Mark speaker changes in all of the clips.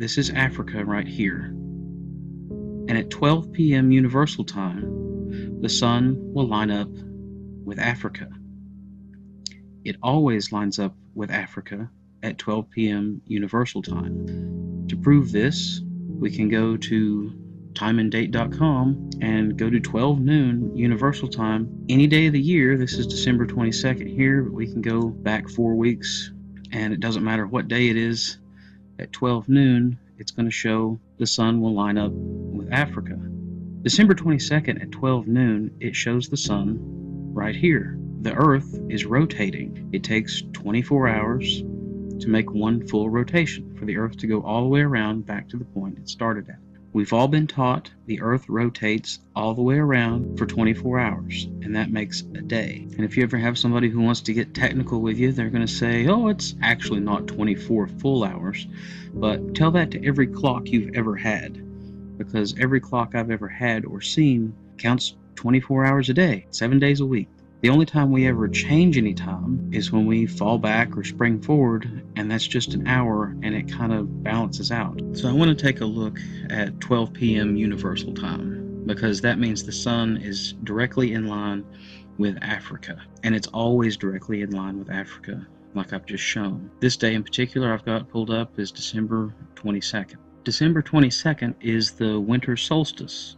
Speaker 1: this is Africa right here. And at 12 p.m. Universal Time, the sun will line up with Africa. It always lines up with Africa at 12 p.m. Universal Time. To prove this, we can go to timeanddate.com and go to 12 noon Universal Time any day of the year. This is December 22nd here, but we can go back four weeks and it doesn't matter what day it is at 12 noon, it's going to show the sun will line up with Africa. December 22nd at 12 noon, it shows the sun right here. The Earth is rotating. It takes 24 hours to make one full rotation for the Earth to go all the way around back to the point it started at. We've all been taught the Earth rotates all the way around for 24 hours, and that makes a day. And if you ever have somebody who wants to get technical with you, they're going to say, oh, it's actually not 24 full hours. But tell that to every clock you've ever had, because every clock I've ever had or seen counts 24 hours a day, seven days a week. The only time we ever change any time is when we fall back or spring forward, and that's just an hour and it kind of balances out. So I want to take a look at 12 p.m. Universal Time because that means the sun is directly in line with Africa, and it's always directly in line with Africa, like I've just shown. This day in particular I've got pulled up is December 22nd. December 22nd is the winter solstice,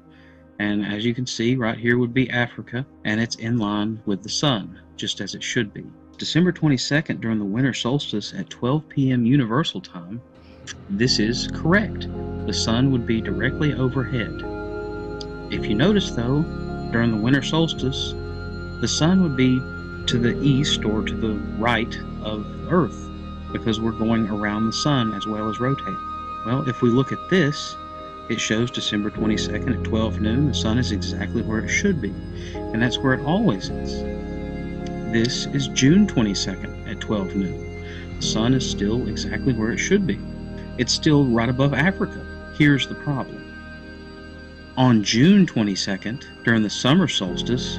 Speaker 1: and as you can see, right here would be Africa, and it's in line with the sun, just as it should be. December 22nd during the winter solstice at 12 p.m. Universal Time, this is correct. The sun would be directly overhead. If you notice though, during the winter solstice, the sun would be to the east or to the right of Earth because we're going around the sun as well as rotating. Well, if we look at this, it shows December 22nd at 12 noon. The sun is exactly where it should be, and that's where it always is. This is June 22nd at 12 noon. The sun is still exactly where it should be. It's still right above Africa. Here's the problem. On June 22nd, during the summer solstice,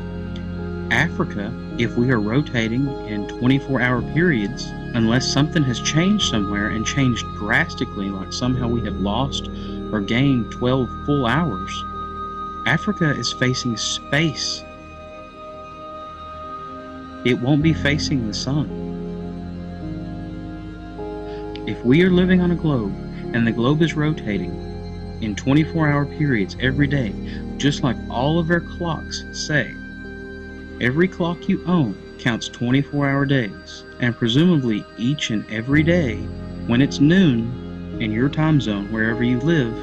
Speaker 1: Africa, if we are rotating in 24 hour periods, unless something has changed somewhere and changed drastically, like somehow we have lost or gain 12 full hours, Africa is facing space. It won't be facing the sun. If we are living on a globe and the globe is rotating in 24 hour periods every day, just like all of our clocks say, every clock you own counts 24 hour days, and presumably each and every day when it's noon in your time zone, wherever you live,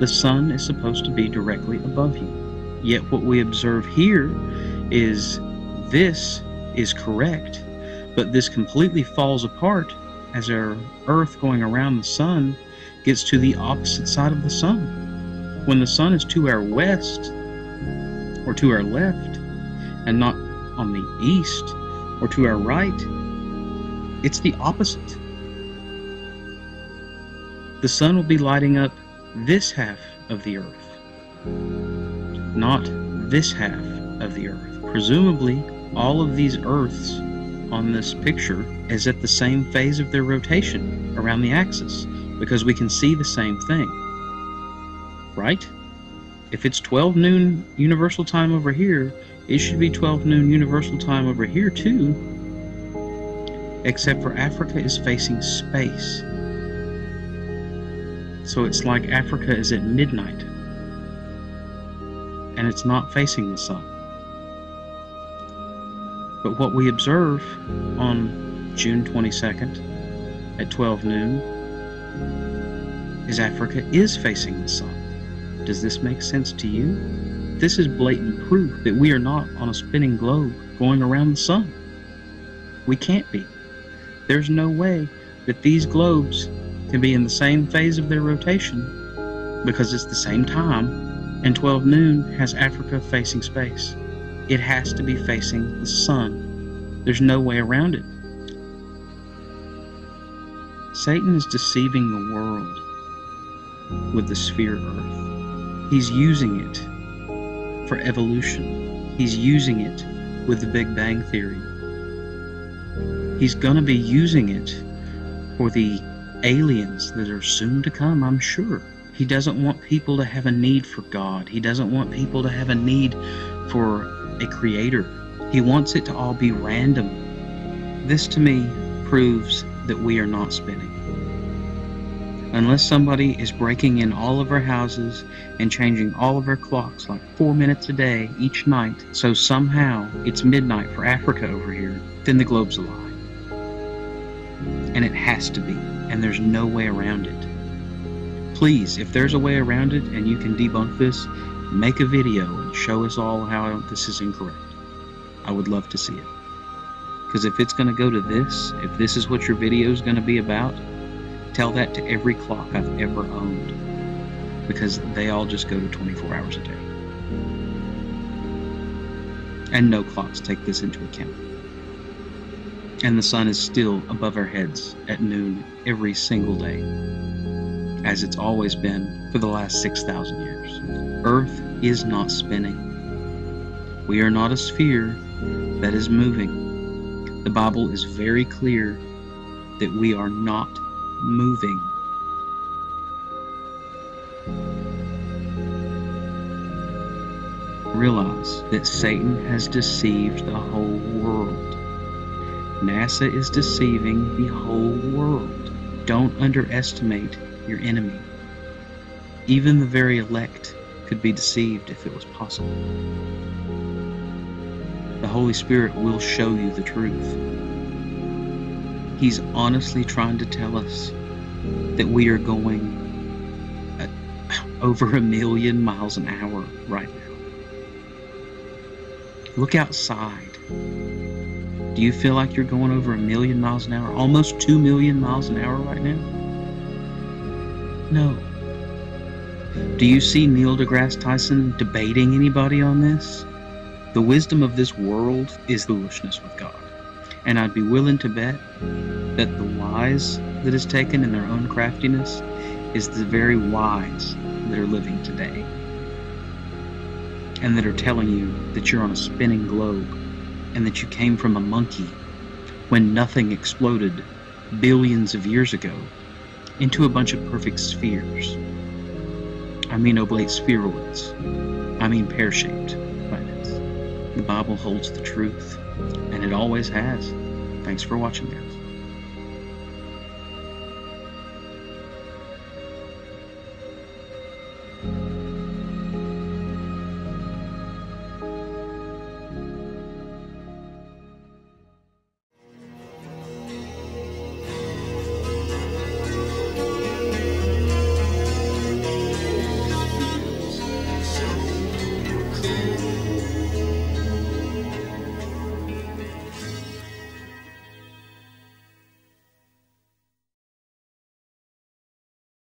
Speaker 1: the sun is supposed to be directly above you. Yet what we observe here is this is correct, but this completely falls apart as our Earth going around the sun gets to the opposite side of the sun. When the sun is to our west or to our left and not on the east or to our right, it's the opposite the sun will be lighting up this half of the earth, not this half of the earth. Presumably, all of these earths on this picture is at the same phase of their rotation around the axis because we can see the same thing. Right? If it's 12 noon universal time over here, it should be 12 noon universal time over here too. Except for Africa is facing space. So it's like Africa is at midnight and it's not facing the sun. But what we observe on June 22nd at 12 noon is Africa is facing the sun. Does this make sense to you? This is blatant proof that we are not on a spinning globe going around the sun. We can't be. There's no way that these globes can be in the same phase of their rotation because it's the same time, and 12 noon has Africa facing space. It has to be facing the sun. There's no way around it. Satan is deceiving the world with the sphere Earth. He's using it for evolution. He's using it with the Big Bang Theory. He's going to be using it for the aliens that are soon to come, I'm sure. He doesn't want people to have a need for God. He doesn't want people to have a need for a creator. He wants it to all be random. This to me proves that we are not spinning. Unless somebody is breaking in all of our houses and changing all of our clocks like four minutes a day each night, so somehow it's midnight for Africa over here, then the globe's a lie. And it has to be, and there's no way around it. Please, if there's a way around it and you can debunk this, make a video and show us all how this is incorrect. I would love to see it. Because if it's going to go to this, if this is what your video is going to be about, tell that to every clock I've ever owned. Because they all just go to 24 hours a day. And no clocks take this into account. And the sun is still above our heads at noon every single day, as it's always been for the last 6,000 years. Earth is not spinning. We are not a sphere that is moving. The Bible is very clear that we are not moving. Realize that Satan has deceived the whole world. NASA is deceiving the whole world. Don't underestimate your enemy. Even the very elect could be deceived if it was possible. The Holy Spirit will show you the truth. He's honestly trying to tell us that we are going uh, over a million miles an hour right now. Look outside. Do you feel like you're going over a million miles an hour? Almost two million miles an hour right now? No. Do you see Neil deGrasse Tyson debating anybody on this? The wisdom of this world is foolishness with God. And I'd be willing to bet that the wise that is taken in their own craftiness is the very wise that are living today. And that are telling you that you're on a spinning globe and that you came from a monkey when nothing exploded billions of years ago into a bunch of perfect spheres. I mean oblate spheroids. I mean pear shaped. planets. The Bible holds the truth, and it always has. Thanks for watching, guys.